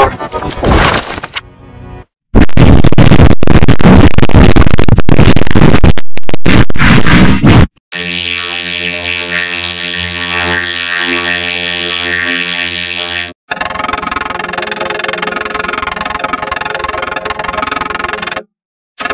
Oh, my God.